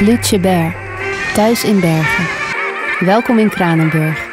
Lutje Ber, thuis in Bergen. Welkom in Kranenburg.